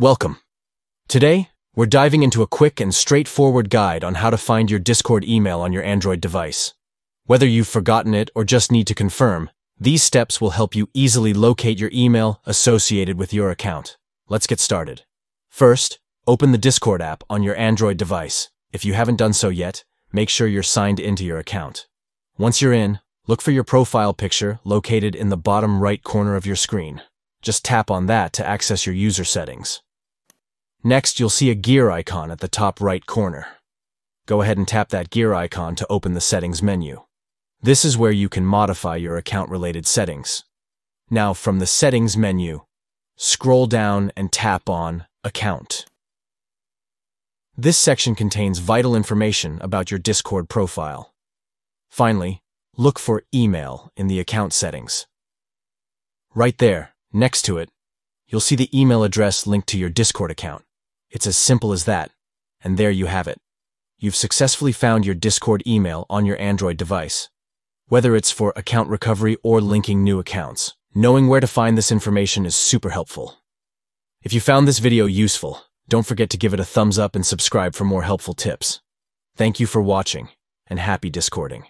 Welcome. Today, we're diving into a quick and straightforward guide on how to find your Discord email on your Android device. Whether you've forgotten it or just need to confirm, these steps will help you easily locate your email associated with your account. Let's get started. First, open the Discord app on your Android device. If you haven't done so yet, make sure you're signed into your account. Once you're in, look for your profile picture located in the bottom right corner of your screen. Just tap on that to access your user settings. Next, you'll see a gear icon at the top right corner. Go ahead and tap that gear icon to open the settings menu. This is where you can modify your account-related settings. Now, from the settings menu, scroll down and tap on Account. This section contains vital information about your Discord profile. Finally, look for Email in the account settings. Right there, next to it, you'll see the email address linked to your Discord account. It's as simple as that. And there you have it. You've successfully found your Discord email on your Android device. Whether it's for account recovery or linking new accounts, knowing where to find this information is super helpful. If you found this video useful, don't forget to give it a thumbs up and subscribe for more helpful tips. Thank you for watching, and happy Discording.